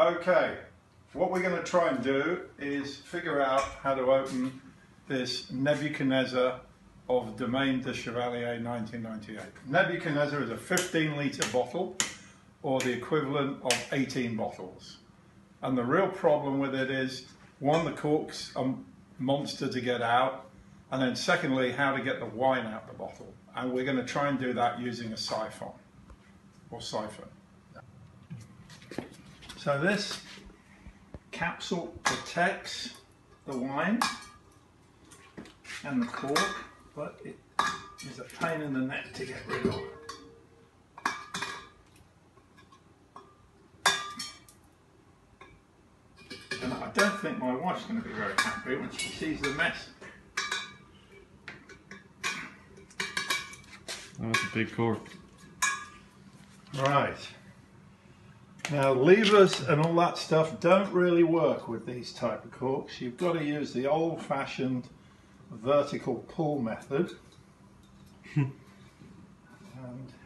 Okay, what we're going to try and do is figure out how to open this Nebuchadnezzar of Domaine de Chevalier 1998. Nebuchadnezzar is a 15 litre bottle or the equivalent of 18 bottles. And the real problem with it is, one, the cork's a monster to get out, and then secondly, how to get the wine out the bottle. And we're going to try and do that using a siphon or siphon. So this capsule protects the wine and the cork, but it is a pain in the neck to get rid of. And I don't think my wife's going to be very happy when she sees the mess. That's a big cork. Right. Now levers and all that stuff don't really work with these type of corks. You've got to use the old-fashioned vertical pull method. and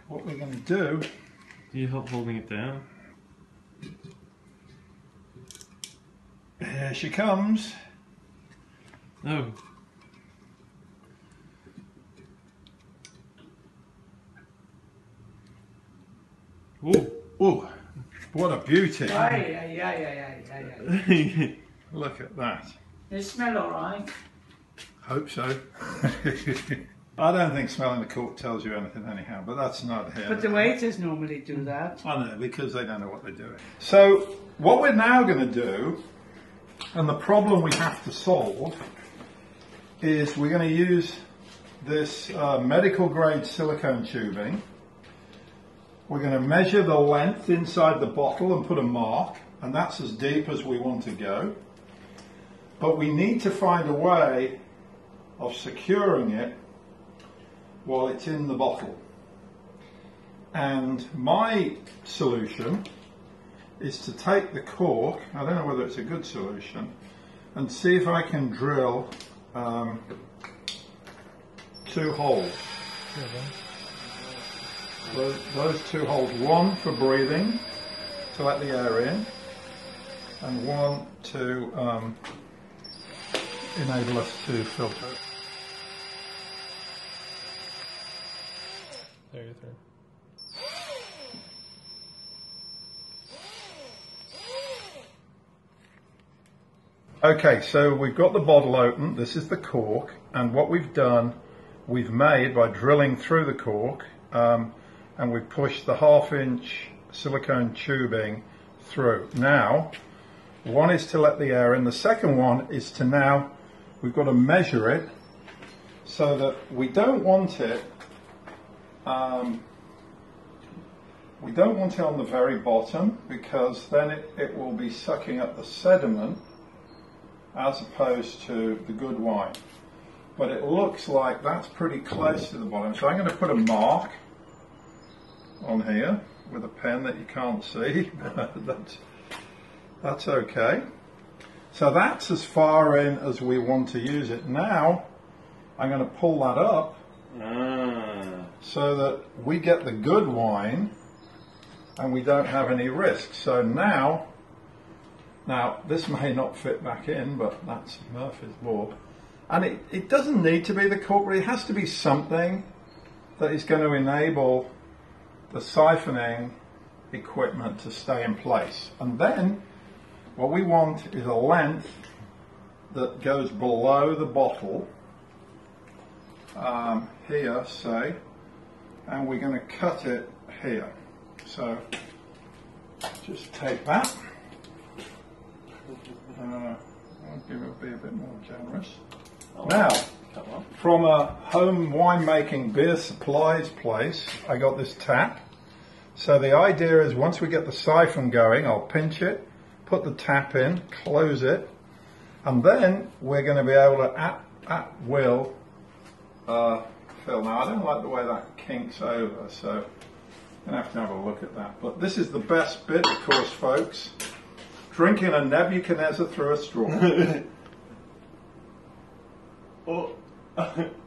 what we're going to do... Do you help holding it down? Here she comes. Oh. Ooh. Oh, what a beauty. Aye, aye, aye, aye, aye. Look at that. They smell alright. Hope so. I don't think smelling the cork tells you anything anyhow, but that's not here. But the waiters normally do that. I know, because they don't know what they're doing. So, what we're now going to do, and the problem we have to solve, is we're going to use this uh, medical grade silicone tubing. We're going to measure the length inside the bottle and put a mark, and that's as deep as we want to go. But we need to find a way of securing it while it's in the bottle. And my solution is to take the cork, I don't know whether it's a good solution, and see if I can drill um, two holes. Those, those two holes, one for breathing, to let the air in, and one to um, enable us to filter it. There you through. Okay, so we've got the bottle open. This is the cork, and what we've done, we've made by drilling through the cork, um, and we've pushed the half-inch silicone tubing through. Now, one is to let the air in. The second one is to now, we've got to measure it so that we don't want it. Um, we don't want it on the very bottom because then it, it will be sucking up the sediment as opposed to the good wine. But it looks like that's pretty close to the bottom. So I'm going to put a mark on here with a pen that you can't see. but that's, that's okay. So that's as far in as we want to use it. Now I'm going to pull that up Ah. so that we get the good wine and we don't have any risk. So now, now this may not fit back in, but that's Murphy's law. And it, it doesn't need to be the cork, but it has to be something that is going to enable the siphoning equipment to stay in place. And then what we want is a length that goes below the bottle um, here, say, and we're going to cut it here. So just take that. Uh, I'll give it a bit more generous. Now. From a home winemaking beer supplies place, I got this tap. So the idea is once we get the siphon going, I'll pinch it, put the tap in, close it, and then we're going to be able to, at, at will, uh, fill. Now I don't like the way that kinks over, so I'm going to have to have a look at that. But this is the best bit, of course, folks. Drinking a Nebuchadnezzar through a straw. Oh.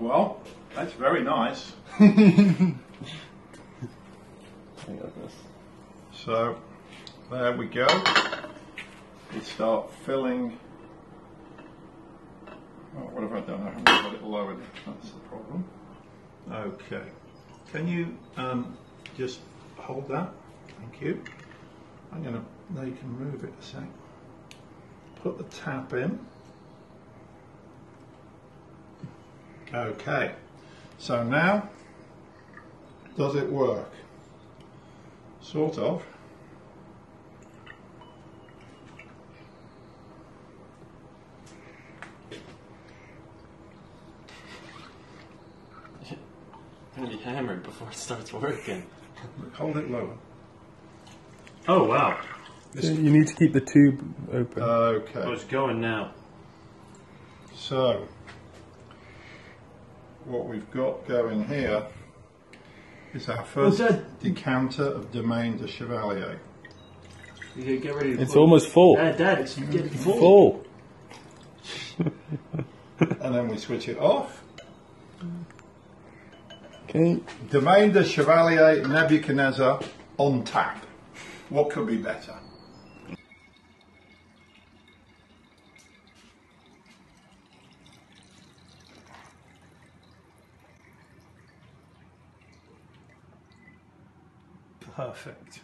Well, that's very nice. I got this. So there we go. We start filling. Oh, what have I done? I haven't got it lowered. That's the problem. Okay. Can you um, just hold that? Thank you. I'm going to, now you can move it a sec. Put the tap in. Okay. So now, does it work? Sort of. I'm gonna be hammered before it starts working. Hold it lower. Oh wow. You need to keep the tube open. Okay. Oh, it's going now. So, what we've got going here is our first What's that? decanter of Domaine de Chevalier. You get ready to it's put- almost full. Dad, Dad, it's mm-hmm. getting full. Full. And then we switch it off. Okay. Domaine de Chevalier Nebuchadnezzar on tap. What could be better? Perfect.